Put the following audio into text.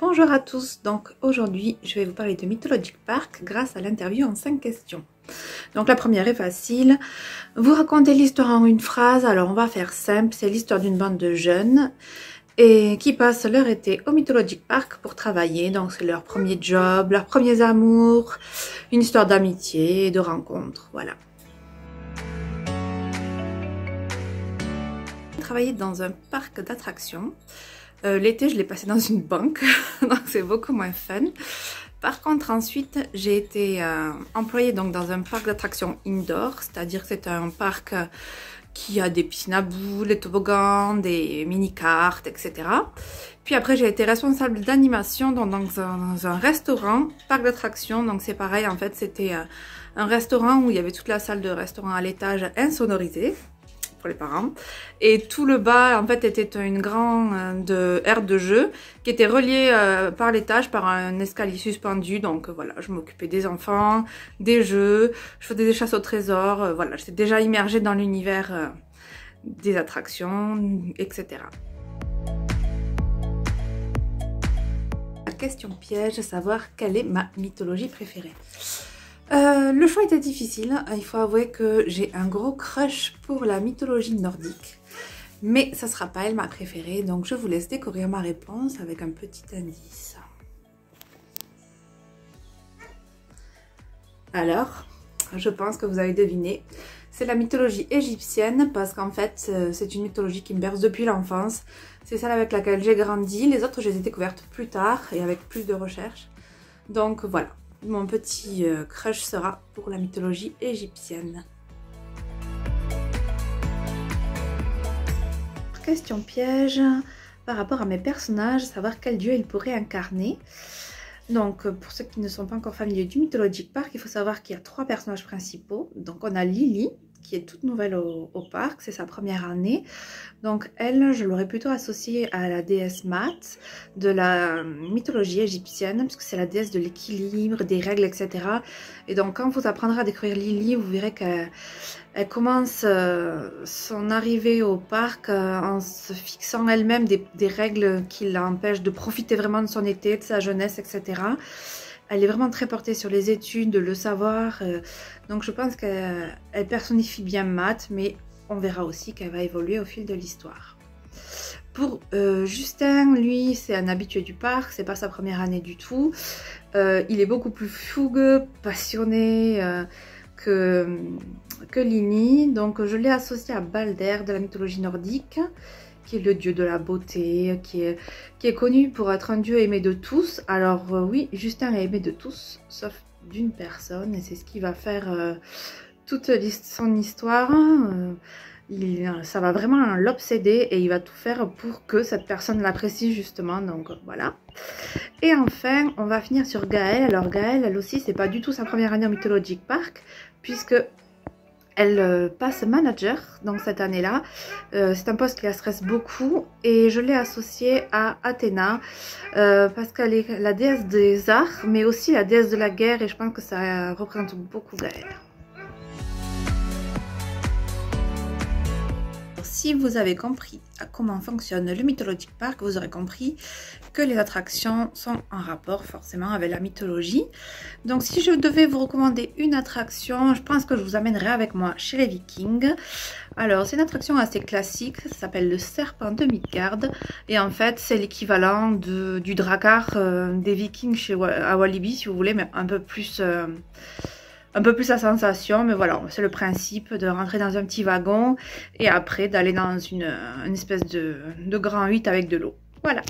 Bonjour à tous, donc aujourd'hui je vais vous parler de Mythologic Park grâce à l'interview en 5 questions. Donc la première est facile, vous racontez l'histoire en une phrase, alors on va faire simple, c'est l'histoire d'une bande de jeunes qui passent leur été au Mythologic Park pour travailler, donc c'est leur premier job, leurs premiers amours, une histoire d'amitié et de rencontre, voilà. Travailler dans un parc d'attractions, euh, l'été, je l'ai passé dans une banque, donc c'est beaucoup moins fun. Par contre, ensuite, j'ai été euh, employée donc dans un parc d'attractions indoor, c'est-à-dire que c'est un parc euh, qui a des piscines à boules, des toboggans, des mini-cartes, etc. Puis après, j'ai été responsable d'animation dans, dans, un, restaurant, parc d'attractions. Donc c'est pareil, en fait, c'était un restaurant où il y avait toute la salle de restaurant à l'étage insonorisée pour les parents. Et tout le bas, en fait, était une grande euh, aire de jeu qui était reliée euh, par l'étage par un escalier suspendu. Donc voilà, je m'occupais des enfants, des jeux, je faisais des chasses au trésor. Euh, voilà, j'étais déjà immergée dans l'univers des attractions, etc. La question piège, savoir quelle est ma mythologie préférée? Euh, le choix était difficile, il faut avouer que j'ai un gros crush pour la mythologie nordique. Mais ça sera pas elle ma préférée, donc je vous laisse découvrir ma réponse avec un petit indice. Alors, je pense que vous avez deviné, c'est la mythologie égyptienne parce qu'en fait, euh, c'est une mythologie qui me berce depuis l'enfance. C'est celle avec laquelle j'ai grandi, les autres je les ai découvertes plus tard et avec plus de recherches. Donc voilà, mon petit euh, crush sera pour la mythologie égyptienne. Question piège par rapport à mes personnages, savoir quel dieu ils pourraient incarner. Donc, pour ceux qui ne sont pas encore familiers du Mythologic Park, il faut savoir qu'il y a trois personnages principaux. Donc, on a Lily, qui est toute nouvelle au, parc, c'est sa première année. Donc elle, je l'aurais plutôt associée à la déesse Mat de la mythologie égyptienne, puisque c'est la déesse de l'équilibre, des règles, etc. Et donc quand vous apprendrez à découvrir Lily, vous verrez qu'elle commence euh, son arrivée au parc euh, en se fixant elle-même des règles qui l'empêchent de profiter vraiment de son été, de sa jeunesse, etc. Elle est vraiment très portée sur les études, le savoir. Euh, donc je pense qu'elle personnifie bien Matt, mais on verra aussi qu'elle va évoluer au fil de l'histoire. Pour euh, Justin, lui, c'est un habitué du parc, c'est pas sa première année du tout. Euh, il est beaucoup plus fougueux, passionné que, que Lini. Donc je l'ai associé à Balder de la mythologie nordique qui est le dieu de la beauté, qui est, connu pour être un dieu aimé de tous. Alors euh, oui, Justin est aimé de tous, sauf d'une personne, et c'est ce qui va faire euh, toute son histoire. Euh, ça va vraiment l'obséder et il va tout faire pour que cette personne l'apprécie justement, donc voilà. Et enfin, on va finir sur Gaëlle. Alors Gaëlle, elle aussi, c'est pas du tout sa première année au Mythologic Park, puisque elle euh, passe manager donc cette année-là. Euh, c'est un poste qui la stresse beaucoup et je l'ai associée à Athéna euh, parce qu'elle est la déesse des arts mais aussi la déesse de la guerre et je pense que ça représente beaucoup Gaël. Si vous avez compris comment fonctionne le Mythologic Park, vous aurez compris que les attractions sont en rapport forcément avec la mythologie. Donc si je devais vous recommander une attraction, je pense que je vous amènerai avec moi chez les Vikings. Alors c'est une attraction assez classique, ça s'appelle le Serpent de Midgard. Et en fait c'est l'équivalent du Drakkar euh, des Vikings chez, à Walibi si vous voulez, mais un peu plus... Euh, un peu plus la sensation, mais voilà, c'est le principe de rentrer dans un petit wagon et après d'aller dans une, espèce de, de grand 8 avec de l'eau. Voilà.